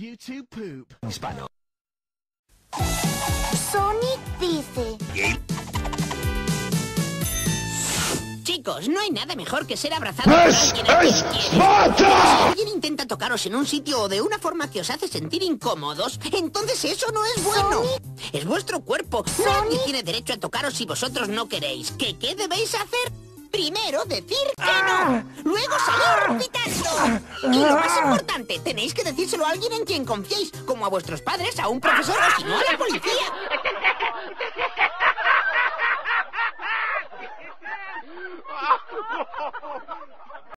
YouTube poop. Hispano. Sonic dice... Chicos, no hay nada mejor que ser abrazado por alguien a quien quieres. Si alguien intenta tocaros en un sitio o de una forma que os hace sentir incómodos, entonces eso no es bueno. Es vuestro cuerpo. Nadie tiene derecho a tocaros si vosotros no queréis. ¿Qué, qué debéis hacer? Primero decir que no. Y lo más importante, tenéis que decírselo a alguien en quien confiéis, como a vuestros padres, a un profesor o si no a la policía.